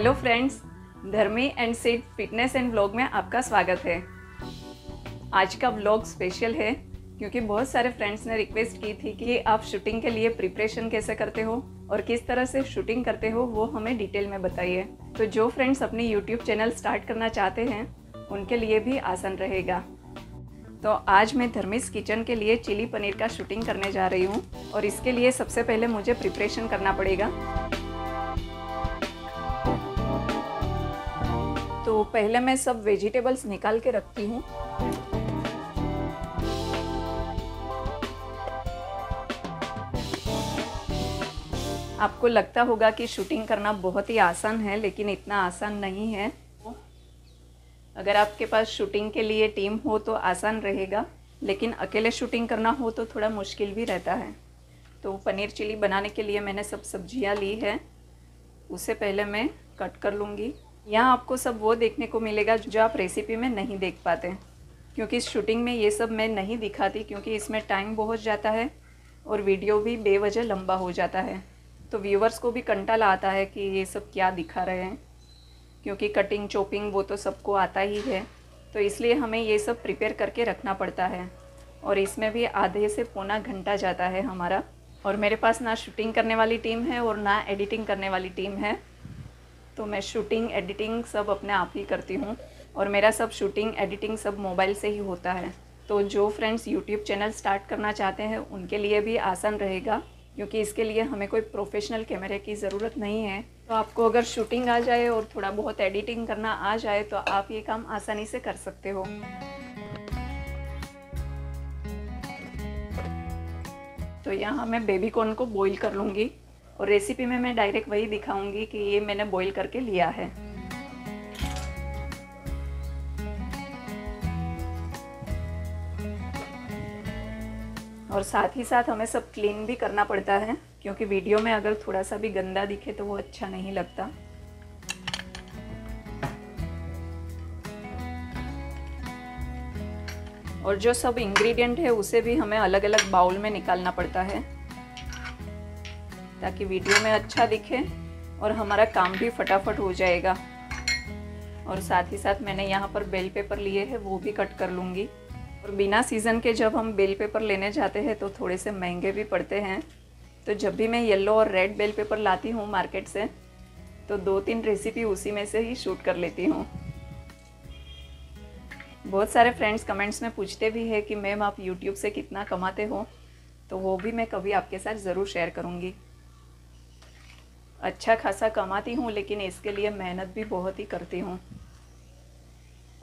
Hello friends, Dharmi and Sid fitness and blog में आपका स्वागत है। आज का ब्लॉग स्पेशल है, क्योंकि बहुत सारे फ्रेंड्स ने रिक्वेस्ट की थी कि आप शूटिंग के लिए प्रिपरेशन कैसे करते हो और किस तरह से शूटिंग करते हो, वो हमें डिटेल में बताइए। तो जो फ्रेंड्स अपनी यूट्यूब चैनल स्टार्ट करना चाहते हैं, उनके लिए भी आसान रहेगा। तो आज मैं धर्मिस किचन के लिए चिली पनीर का शूटिंग करने जा रही हूँ और इसके लिए सबसे पहले मुझे प्रिपरेशन करना पड़ेगा। पहले मैं सब वेजिटेबल्स निकाल के रखती हूँ। आपको लगता होगा कि शूटिंग करना बहुत ही आसान है, लेकिन इतना आसान नहीं है। अगर आपके पास शूटिंग के लिए टीम हो तो आसान रहेगा, लेकिन अकेले शूटिंग करना हो तो थोड़ा मुश्किल भी रहता है। तो पनीर चिली बनाने के लिए मैंने सब सब्ज़ियाँ ली है, उसे पहले मैं कट कर लूँगी। यहाँ आपको सब वो देखने को मिलेगा जो आप रेसिपी में नहीं देख पाते। क्योंकि शूटिंग में ये सब मैं नहीं दिखाती क्योंकि इसमें टाइम बहुत जाता है और वीडियो भी बेवजह लंबा हो जाता है। तो व्यूवर्स को भी कंटाला आता है कि ये सब क्या दिखा रहे हैं। क्योंकि कटिंग चॉपिंग वो तो सबको आता ही है। तो इसलिए हमें ये सब प्रिपेयर करके रखना पड़ता है। और इसमें भी आधे से पौना घंटा जाता है हमारा। और मेरे पास ना शूटिंग करने वाली टीम है और ना एडिटिंग करने वाली टीम है। तो मैं शूटिंग एडिटिंग सब अपने आप ही करती हूँ और मेरा सब शूटिंग एडिटिंग सब मोबाइल से ही होता है। तो जो फ्रेंड्स यूट्यूब चैनल स्टार्ट करना चाहते हैं, उनके लिए भी आसान रहेगा, क्योंकि इसके लिए हमें कोई प्रोफेशनल कैमरे की ज़रूरत नहीं है। तो आपको अगर शूटिंग आ जाए और थोड़ा बहुत एडिटिंग करना आ जाए तो आप ये काम आसानी से कर सकते हो। तो यहाँ मैं बेबी कॉर्न को बॉईल कर लूँगी। और रेसिपी में मैं डायरेक्ट वही दिखाऊँगी कि ये मैंने बॉईल करके लिया है। और साथ ही साथ हमें सब क्लीन भी करना पड़ता है, क्योंकि वीडियो में अगर थोड़ा सा भी गंदा दिखे तो वो अच्छा नहीं लगता। और जो सब इंग्रेडिएंट है, उसे भी हमें अलग अलग बाउल में निकालना पड़ता है। ताकि वीडियो में अच्छा दिखे और हमारा काम भी फटाफट हो जाएगा। और साथ ही साथ मैंने यहाँ पर बेल पेपर लिए हैं, वो भी कट कर लूँगी। और बिना सीज़न के जब हम बेल पेपर लेने जाते हैं तो थोड़े से महँगे भी पड़ते हैं। तो जब भी मैं येलो और रेड बेल पेपर लाती हूँ मार्केट से तो दो तीन रेसिपी उसी में से ही शूट कर लेती हूँ। बहुत सारे फ्रेंड्स कमेंट्स में पूछते भी है कि, मैम, आप यूट्यूब से कितना कमाते हो? तो वो भी मैं कभी आपके साथ ज़रूर शेयर करूँगी। अच्छा खासा कमाती हूँ, लेकिन इसके लिए मेहनत भी बहुत ही करती हूँ।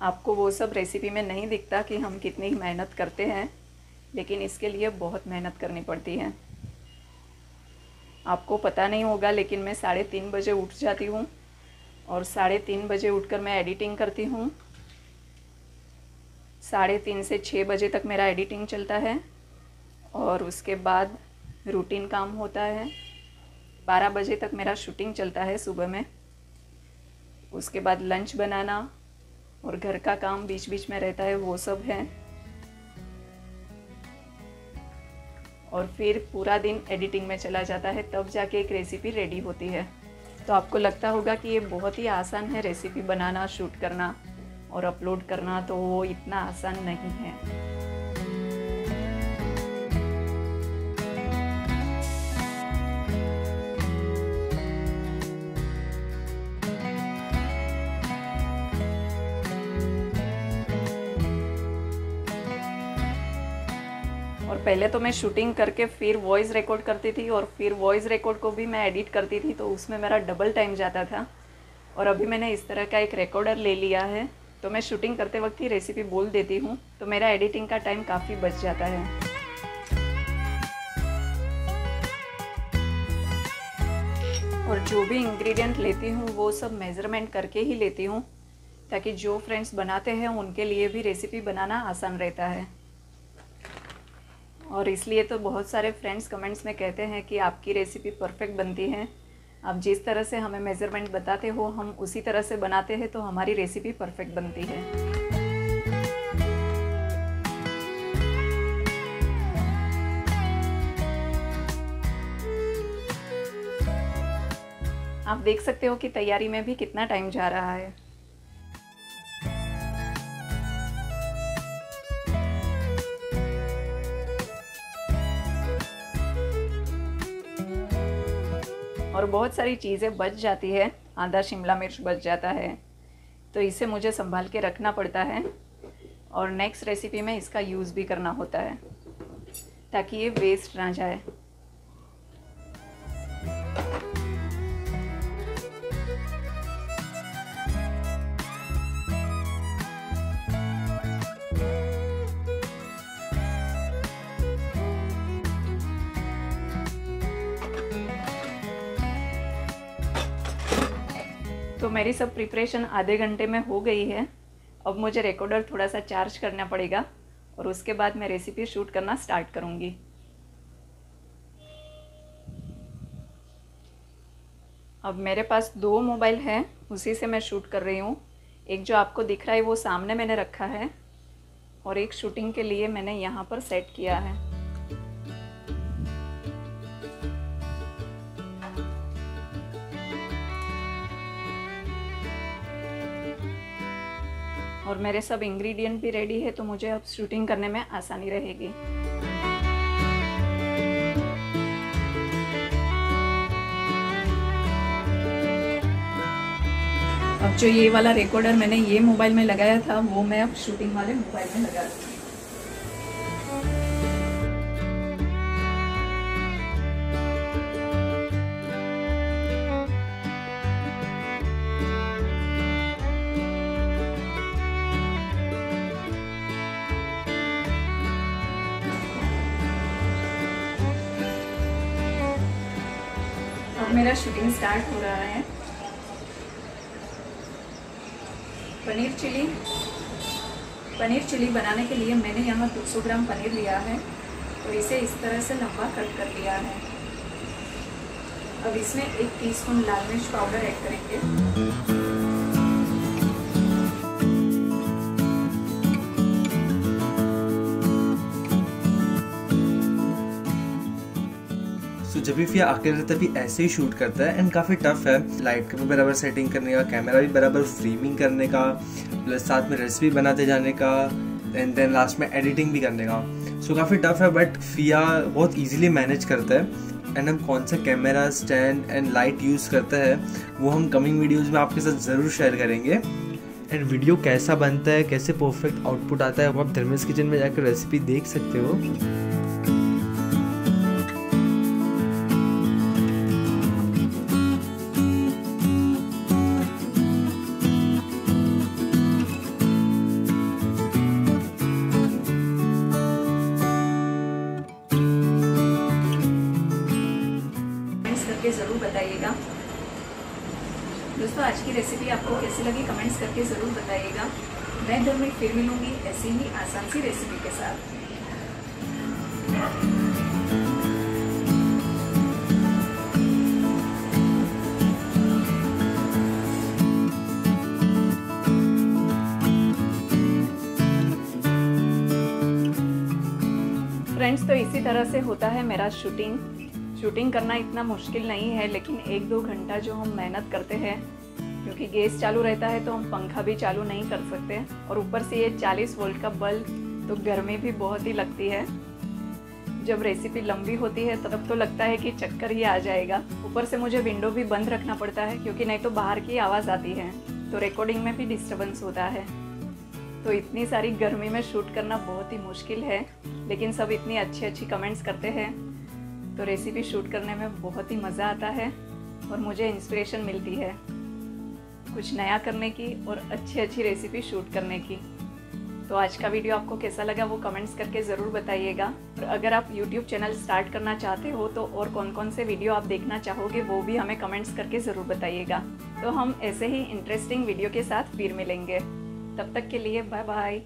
आपको वो सब रेसिपी में नहीं दिखता कि हम कितनी मेहनत करते हैं, लेकिन इसके लिए बहुत मेहनत करनी पड़ती है। आपको पता नहीं होगा, लेकिन मैं साढ़े तीन बजे उठ जाती हूँ और साढ़े तीन बजे उठकर मैं एडिटिंग करती हूँ। साढ़े तीन से छः बजे तक मेरा एडिटिंग चलता है और उसके बाद रूटीन काम होता है। बारह बजे तक मेरा शूटिंग चलता है सुबह में। उसके बाद लंच बनाना और घर का काम बीच बीच में रहता है, वो सब है। और फिर पूरा दिन एडिटिंग में चला जाता है, तब जाके एक रेसिपी रेडी होती है। तो आपको लगता होगा कि ये बहुत ही आसान है रेसिपी बनाना शूट करना और अपलोड करना तो वो इतना आसान नहीं है। पहले तो मैं शूटिंग करके फिर वॉइस रिकॉर्ड करती थी और फिर वॉइस रिकॉर्ड को भी मैं एडिट करती थी तो उसमें मेरा डबल टाइम जाता था। और अभी मैंने इस तरह का एक रिकॉर्डर ले लिया है तो मैं शूटिंग करते वक्त ही रेसिपी बोल देती हूँ तो मेरा एडिटिंग का टाइम काफ़ी बच जाता है। और जो भी इंग्रेडिएंट लेती हूँ, वो सब मेज़रमेंट करके ही लेती हूँ, ताकि जो फ्रेंड्स बनाते हैं, उनके लिए भी रेसिपी बनाना आसान रहता है। और इसलिए तो बहुत सारे फ्रेंड्स कमेंट्स में कहते हैं कि आपकी रेसिपी परफेक्ट बनती है। आप जिस तरह से हमें मेज़रमेंट बताते हो, हम उसी तरह से बनाते हैं तो हमारी रेसिपी परफेक्ट बनती है। आप देख सकते हो कि तैयारी में भी कितना टाइम जा रहा है। और बहुत सारी चीज़ें बच जाती है। आधा शिमला मिर्च बच जाता है। तो इसे मुझे संभाल के रखना पड़ता है और नेक्स्ट रेसिपी में इसका यूज़ भी करना होता है, ताकि ये वेस्ट ना जाए। मेरी सब प्रिपरेशन आधे घंटे में हो गई है। अब मुझे रिकॉर्डर थोड़ा सा चार्ज करना पड़ेगा और उसके बाद मैं रेसिपी शूट करना स्टार्ट करूँगी। अब मेरे पास दो मोबाइल हैं, उसी से मैं शूट कर रही हूँ। एक जो आपको दिख रहा है वो सामने मैंने रखा है और एक शूटिंग के लिए मैंने यहाँ पर सेट किया है। और मेरे सब इंग्रेडिएंट भी रेडी है तो मुझे अब शूटिंग करने में आसानी रहेगी। अब जो ये वाला रिकॉर्डर मैंने ये मोबाइल में लगाया था, वो मैं अब शूटिंग वाले मोबाइल में लगा दूँगी अब मेरा शूटिंग स्टार्ट हो रहा है। पनीर चिली। पनीर चिली बनाने के लिए मैंने यहाँ 200 ग्राम पनीर लिया है और इसे इस तरह से लंबा कट कर लिया है। अब इसमें एक टीस्पून लाल मिर्च पाउडर ऐड करेंगे। भी फिर आके रहता है भी ऐसे ही शूट करता है एंड काफ़ी टफ है। लाइट का भी बराबर सेटिंग करने का कैमरा भी बराबर फ्रेमिंग करने का प्लस साथ में रेसिपी बनाते जाने का एंड देन लास्ट में एडिटिंग भी करने का। सो so, काफ़ी टफ है बट फिया बहुत इजीली मैनेज करता है। एंड हम कौन सा camera stand and light use करता है वो हम कमिंग वीडियोज़ में आपके साथ ज़रूर शेयर करेंगे। एंड वीडियो कैसा बनता है कैसे परफेक्ट आउटपुट आता है वो आप धर्मेश किचन में जाकर रेसिपी देख सकते हो। करके ज़रूर बताइएगा। दोस्तों, आज की रेसिपी आपको कैसी लगी कमेंट्स करके ज़रूर बताइएगा। मैं घर में फिर मिलूँगी ऐसी ही आसान सी रेसिपी के साथ। फ्रेंड्स तो इसी तरह से होता है मेरा शूटिंग शूटिंग करना इतना मुश्किल नहीं है, लेकिन एक दो घंटा जो हम मेहनत करते हैं, क्योंकि गैस चालू रहता है तो हम पंखा भी चालू नहीं कर सकते और ऊपर से ये 40 वोल्ट का बल्ब तो गर्मी भी बहुत ही लगती है। जब रेसिपी लंबी होती है, तब तो लगता है कि चक्कर ही आ जाएगा। ऊपर से मुझे विंडो भी बंद रखना पड़ता है, क्योंकि नहीं तो बाहर की आवाज़ आती है तो रिकॉर्डिंग में भी डिस्टर्बेंस होता है। तो इतनी सारी गर्मी में शूट करना बहुत ही मुश्किल है, लेकिन सब इतनी अच्छी अच्छी कमेंट्स करते हैं। तो रेसिपी शूट करने में बहुत ही मज़ा आता है और मुझे इंस्पिरेशन मिलती है कुछ नया करने की और अच्छी अच्छी रेसिपी शूट करने की। तो आज का वीडियो आपको कैसा लगा वो कमेंट्स करके ज़रूर बताइएगा। और अगर आप यूट्यूब चैनल स्टार्ट करना चाहते हो तो और कौन कौन से वीडियो आप देखना चाहोगे वो भी हमें कमेंट्स करके ज़रूर बताइएगा। तो हम ऐसे ही इंटरेस्टिंग वीडियो के साथ फिर मिलेंगे। तब तक के लिए बाय बाय